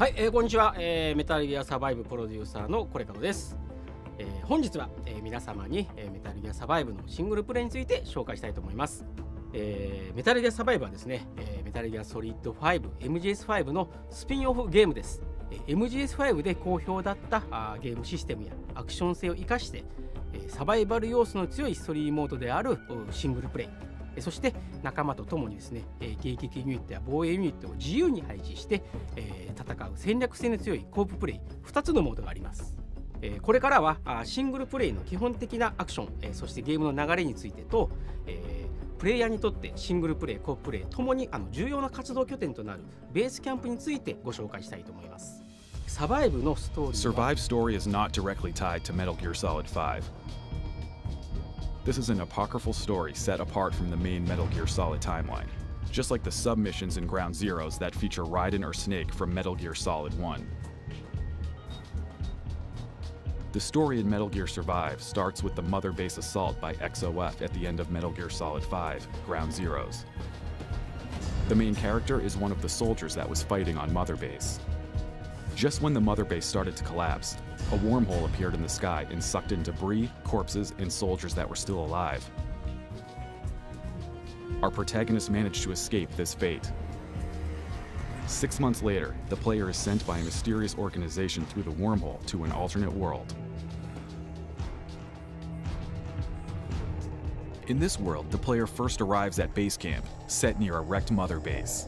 はい、えー、こんにちは、えー、メタルギアサバイブプロデューサーのコレカノです、えー、本日は、えー、皆様に、えー、メタルギアサバイブのシングルプレイについて紹介したいと思います、えー、メタルギアサバイブはですね、えー、メタルギアソリッド 5MGS5 のスピンオフゲームです。MGS5 で好評だったあーゲームシステムやアクション性を生かして、えーサバイバル要素の強いストリーモードであるシングルプレイ。そして仲間と共にですね、えー迎撃ユニットや防衛ユニットを自由に配置して、え戦う戦略性の強いコーププレイ2つのモードがあります。これからはシングルプレイの基本的なアクション、そしてゲームの流れについてと、プレイヤーにとってシングルプレイ、コーププレイともにあの重要な活動拠点となるベースキャンプについてご紹介したいと思います。サバイブのストーリーは？Survive story is not directly tied to Metal Gear Solid 5. This is an apocryphal story set apart from the main Metal Gear Solid timeline, just like the submissions in Ground Zeroes that feature Raiden or Snake from Metal Gear Solid 1. The story in Metal Gear Survive starts with the Mother Base assault by XOF at the end of Metal Gear Solid 5, Ground Zeroes. The main character is one of the soldiers that was fighting on Mother Base. Just when the mother base started to collapse, a wormhole appeared in the sky and sucked in debris, corpses, and soldiers that were still alive. Our protagonist managed to escape this fate. Six months later, the player is sent by a mysterious organization through the wormhole to an alternate world. In this world, the player first arrives at base camp, set near a wrecked mother base.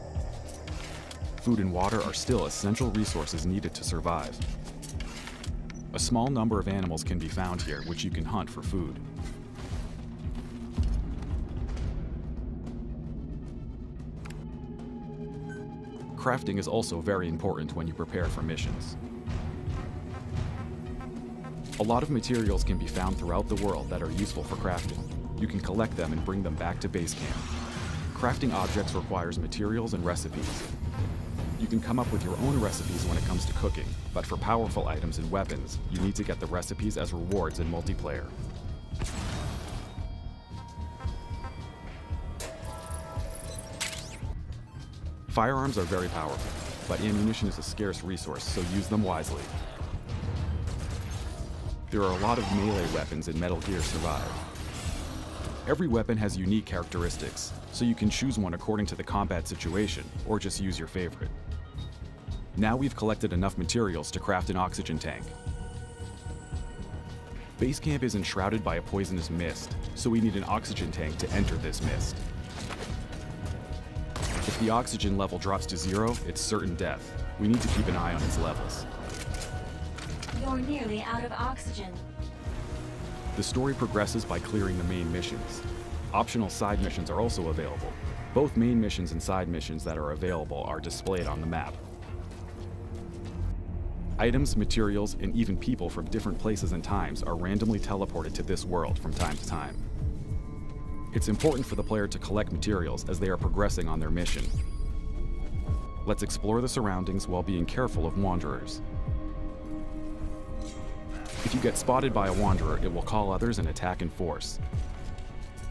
Food and water are still essential resources needed to survive. A small number of animals can be found here, which you can hunt for food. Crafting is also very important when you prepare for missions. A lot of materials can be found throughout the world that are useful for crafting. You can collect them and bring them back to base camp. Crafting objects requires materials and recipes. You can come up with your own recipes when it comes to cooking, but for powerful items and weapons, you need to get the recipes as rewards in multiplayer. Firearms are very powerful, but ammunition is a scarce resource, so use them wisely. There are a lot of melee weapons in Metal Gear Survive. Every weapon has unique characteristics, so you can choose one according to the combat situation, or just use your favorite. Now we've collected enough materials to craft an oxygen tank. Base camp is enshrouded by a poisonous mist, so we need an oxygen tank to enter this mist. If the oxygen level drops to zero, it's certain death. We need to keep an eye on its levels. You're nearly out of oxygen. The story progresses by clearing the main missions. Optional side missions are also available. Both main missions and side missions that are available are displayed on the map. Items, materials, and even people from different places and times are randomly teleported to this world from time to time. It's important for the player to collect materials as they are progressing on their mission. Let's explore the surroundings while being careful of wanderers. If you get spotted by a wanderer, it will call others and attack in force.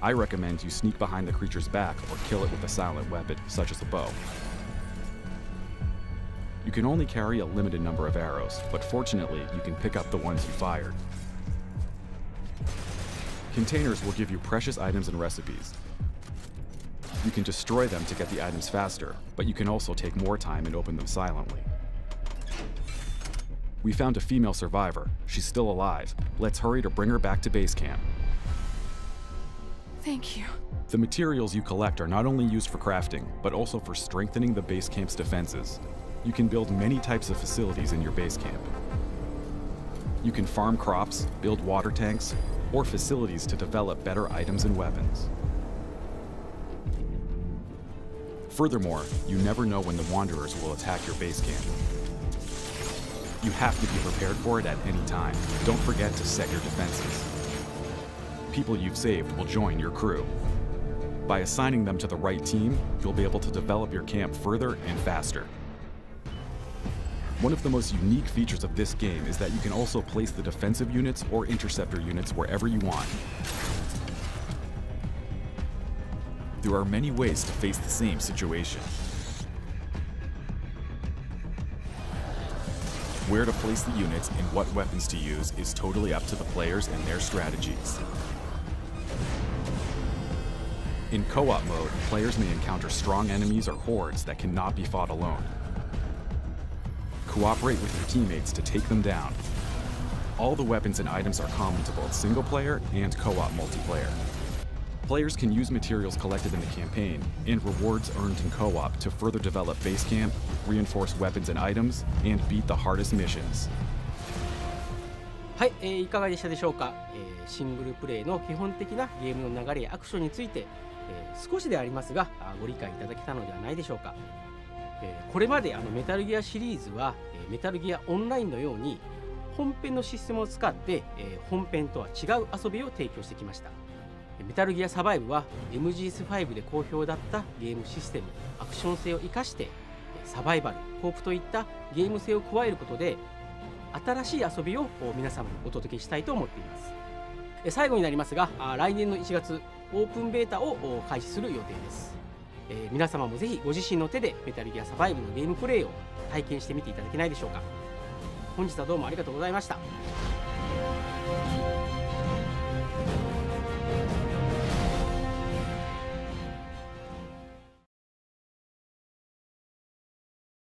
I recommend you sneak behind the creature's back or kill it with a silent weapon, such as a bow. You can only carry a limited number of arrows, but fortunately, you can pick up the ones you fired. Containers will give you precious items and recipes. You can destroy them to get the items faster, but you can also take more time and open them silently. We found a female survivor. She's still alive. Let's hurry to bring her back to base camp. Thank you. The materials you collect are not only used for crafting, but also for strengthening the base camp's defenses. You can build many types of facilities in your base camp. You can farm crops, build water tanks, or facilities to develop better items and weapons. Furthermore, you never know when the Wanderers will attack your base camp. You have to be prepared for it at any time. Don't forget to set your defenses. People you've saved will join your crew. By assigning them to the right team, you'll be able to develop your camp further and faster. One of the most unique features of this game is that you can also place the defensive units or interceptor units wherever you want. There are many ways to face the same situation. Where to place the units and what weapons to use is totally up to the players and their strategies. In co-op mode, players may encounter strong enemies or hordes that cannot be fought alone. Cooperate with your teammates to take them down. All the weapons and items are common to both single player and co-op multiplayer. Players can use materials collected in the campaign and rewards earned in co-op to further develop base camp, reinforce weapons and items, and beat the hardest missions. はい、えーいかがでしたでしょうか、えーシングルプレイの基本的なゲームの流れやアクションについて、えー少しでありますがあご理解いただけたのではないでしょうか、 えこれまであのメタルギアシリーズは、えメタルギアオンラインのように本編のシステムを使って、え本編とは違う遊びを提供してきました。メタルギアサバイブは MGS5 で好評だったゲームシステムアクション性を生かしてサバイバルコープといったゲーム性を加えることで新しい遊びを皆様にお届けしたいと思っています。最後になりますが来年の1月オープンベータを開始する予定です、えー皆様もぜひご自身の手でメタルギアサバイブのゲームプレイを体験してみていただけないでしょうか。本日はどうもありがとうございました。